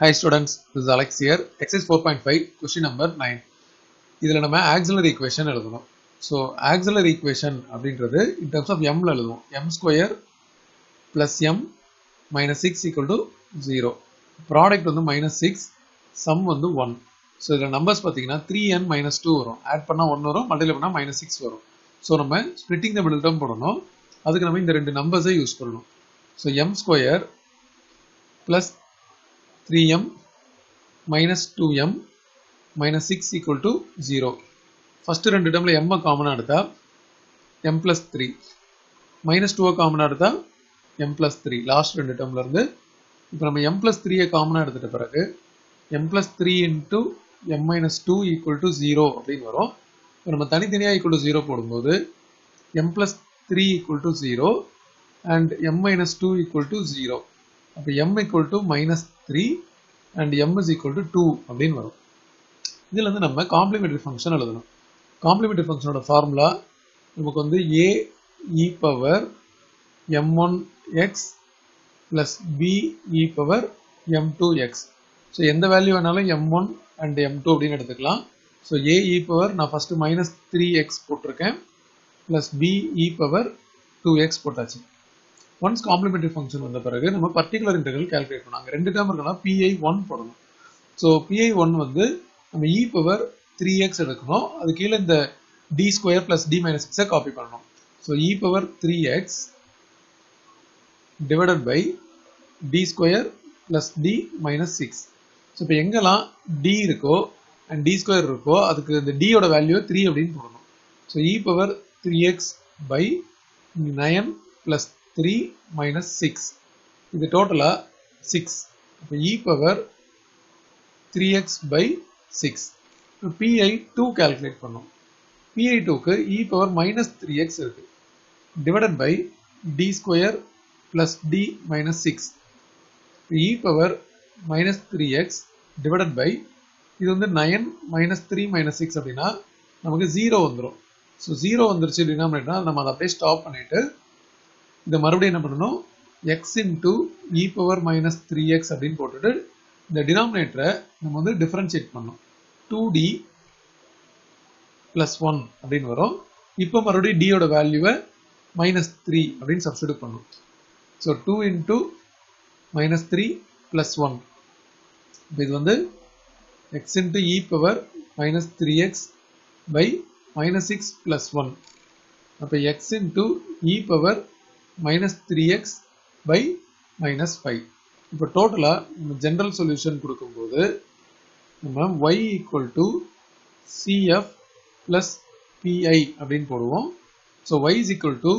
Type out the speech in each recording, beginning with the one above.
Hi students, this is Alex for Exercise 4.5, question number 9. இதில் நம்ம auxiliary equation எழுதணும். So auxiliary equation அப்படின்றது in terms of எம்ல எழுதுவோம். M square plus M minus six equal to zero product வந்து minus six sum வந்து one so இதில் numbers பார்த்தீங்கன்னா த்ரீ என் மைனஸ் டூ வரும். ஆட் பண்ணால் ஒன் வரும் மல்டிபிள் பண்ணால் மைனஸ் சிக்ஸ் வரும். ஸோ நம்ம ஸ்பிளிட்டிங் த மிடில் டேர்ம் போடணும். அதுக்கு நம்ம இந்த ரெண்டு நம்பர்ஸை யூஸ் பண்ணணும். So M square plus three M minus two M minus six equal first zero first ரெண்டு டேர்மில் எம்மை காமனாக எடுத்தா எம் ப்ளஸ் த்ரீ மைனஸ் டூவை காமனாக எடுத்தா எம் ப்ளஸ் த்ரீ லாஸ்ட் ரெண்டு டேர்ம்ல இருந்து இப்போ நம்ம எம் ப்ளஸ் த்ரீயை காமனாக எடுத்துட்ட பிறகு m plus three into m minus two equal to zero அப்படின்னு வரும். இப்போ நம்ம தனித்தனியாக ஈக்குவல் டு ஜீரோ போடும்போது m plus three equal to zero and m minus two equal to zero அப்போ m equal to minus three and m is equal to two அப்படின்னு வரும். இதில் வந்து நம்ம காம்ப்ளிமெண்ட்ரி ஃபங்க்ஷன் எழுதணும். காம்ப்ளிமெண்ட்ரி ஃபங்க்ஷனோட ஃபார்முலா நமக்கு வந்து a e power m one x plus b e power m two x so எந்த வேல்யூ வேணாலும் m one and m two அப்படின்னு எடுத்துக்கலாம். ஸோ ஏ இ பவர் நான் ஃபஸ்ட்டு மைனஸ் த்ரீ எக்ஸ் போட்டிருக்கேன் plus b e power two x போட்டாச்சு. Once complementary function வந்த பிறகு நம்ம பர்டிகுலர் இன்டெகிரல் கால்குலேட் பண்ணணும் ரெண்டு டேம் இருக்கலாம் பிஐ ஒன் போடணும். ஸோ பிஐ ஒன் வந்து நம்ம இ பவர் த்ரீ எக்ஸ் எடுக்கணும். அது கீழே இந்த d square plus d minus சிக்ஸை காப்பி பண்ணணும். So e power three x divided by d square plus d minus six so இப்போ எங்கெல்லாம் டி இருக்கோ அண்ட் டி ஸ்கொயர் இருக்கோ அதுக்கு இந்த டியோட வேல்யூ த்ரீ அப்படின்னு போடணும். So e power three x by nine plus three minus six இது டோட்டலாக சிக்ஸ் இப்போ e power three x by six இப்போ பிஐ டூ கால்குலேட் பண்ணோம். பிஐ டூக்கு e power minus three x இருக்கு. Divided by d square plus d minus six e power minus three x divided by இது வந்து nine minus three minus six அப்படின்னா நமக்கு zero வந்துடும் so zero வந்துருச்சு அப்படின்னா நம்ம அதை அப்படியே ஸ்டாப் பண்ணிவிட்டு இதை மறுபடியும் என்ன பண்ணணும்? X into e power minus three x அப்படின்னு போட்டுட்டு இந்த டினாமினேட்டரை நம்ம வந்து டிஃபரன்ஷியேட் பண்ணோம் டூ டி ப்ளஸ் ஒன் அப்படின்னு வரும். இப்போ மறுபடியும் டியோட வேல்யூவை மைனஸ் த்ரீ அப்படின்னு சப்ஸ்டியூட் பண்ணும் so two into minus three plus one இது வந்து x into e power minus three x by minus six plus one அப்போ x into e power minus three x by minus five இப்போ டோட்டலாக நம்ம general solution கொடுக்கும்போது நம்ம y equal to CF plus PI அப்படின்னு போடுவோம். So y is equal to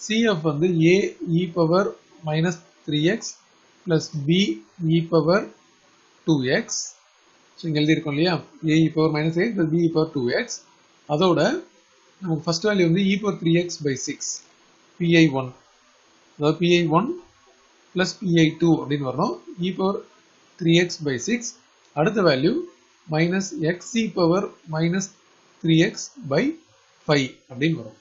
CF வந்து a e power minus three x plus b e power two x so இங்கே எழுதியிருக்கோம் இல்லையா? A e power minus eight plus b e power two x அதோட நமக்கு first value வந்து e power three x by six PI one அதாவது PI one plus PI two அப்படின்னு வரணும் e power three x by six அடுத்த value minus x e power minus three x by five அப்படின்னு வரும்.